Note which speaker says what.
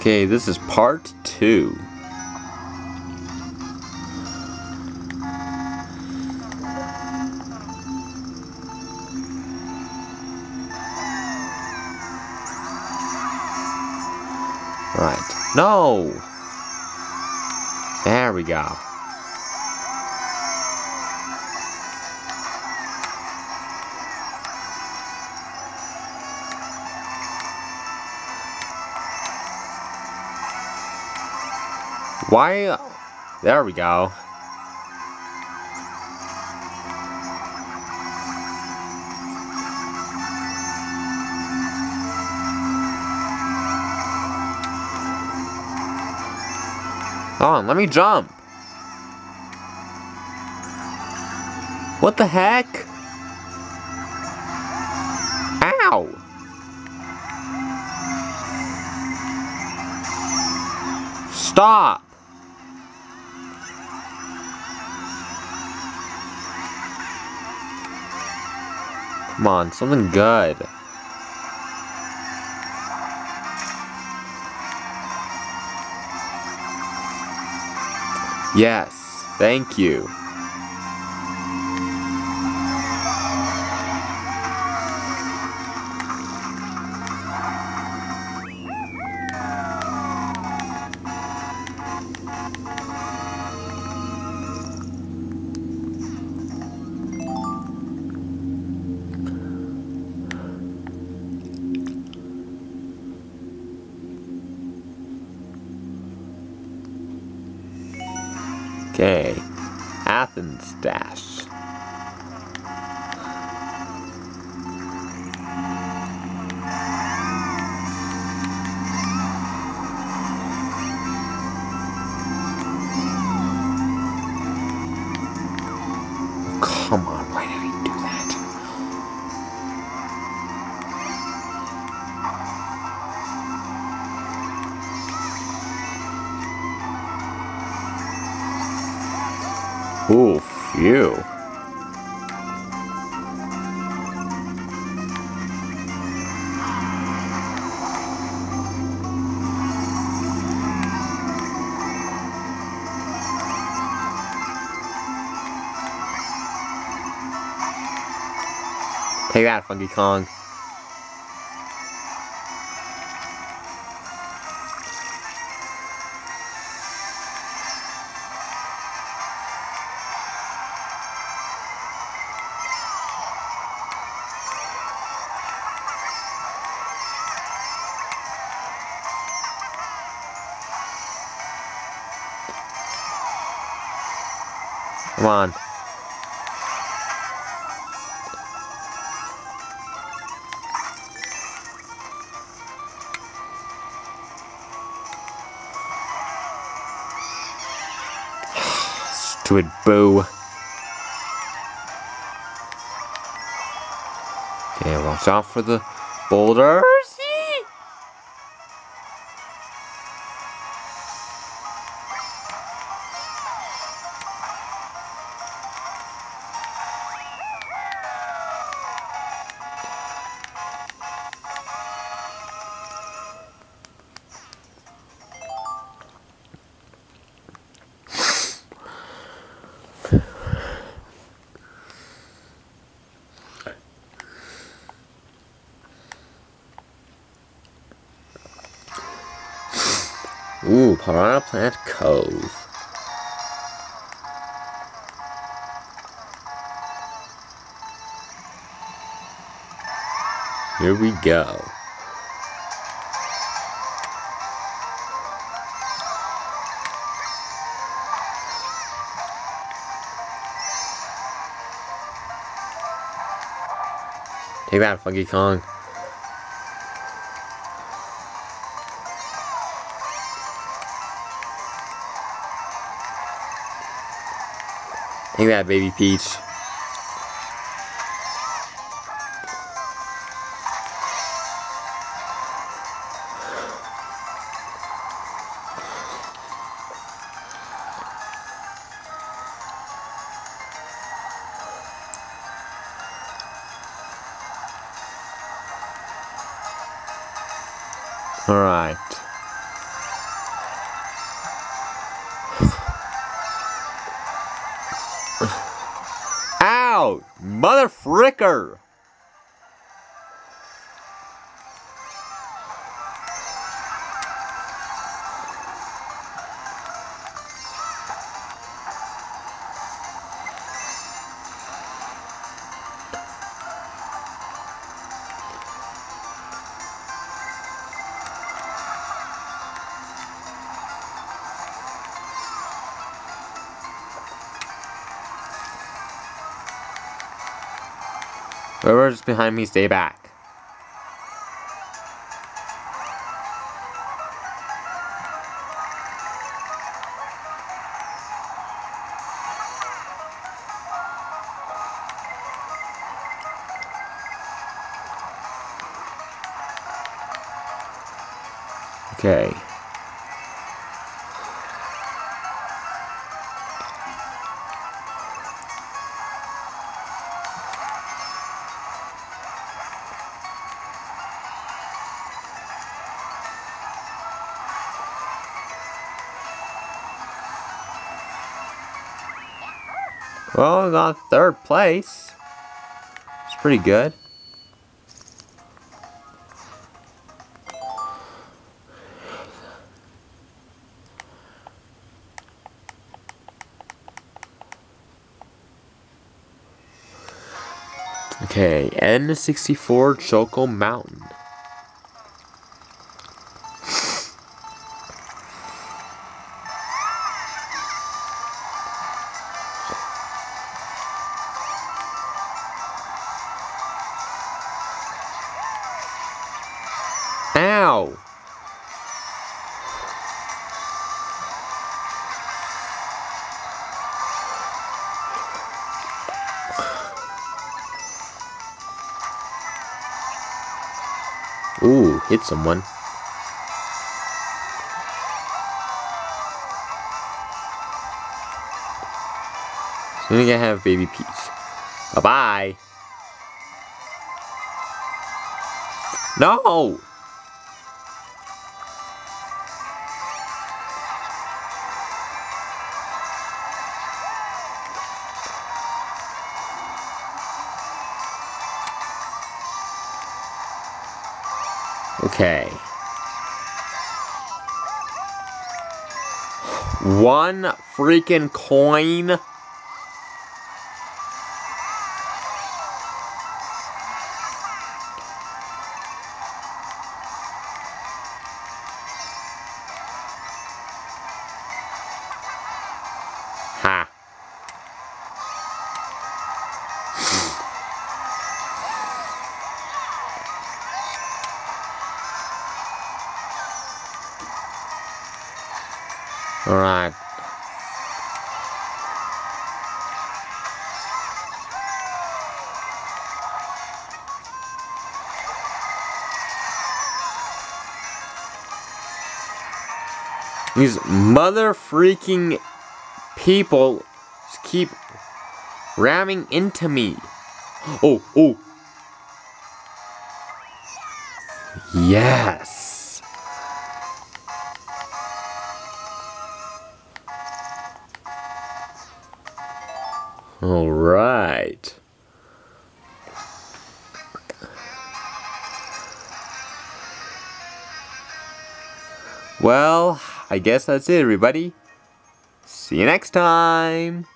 Speaker 1: Okay, this is part two. Right. No! There we go. Why? There we go. On, let me jump. What the heck? Ow! Stop! Come on, something good. Yes, thank you. Okay, Athens Dash. Ooh, phew. Take that, Funky Kong. Come on. Stupid boo. Okay, watch out for the boulders. Ooh, Piranha Plant Cove. Here we go. Take that, Funky Kong. Take that, Baby Peach. Alright. Out! Mother Whoever's behind me, stay back. Okay. Well, we got third place. It's pretty good. Okay, N64 Choco Mountain. Ow! Ooh, hit someone. Soon as I have baby Peach. Bye-bye. No! Okay. One freaking coin. Alright. These mother freaking people just keep ramming into me. Oh, oh. Yes. All right. Well, I guess that's it, everybody. See you next time.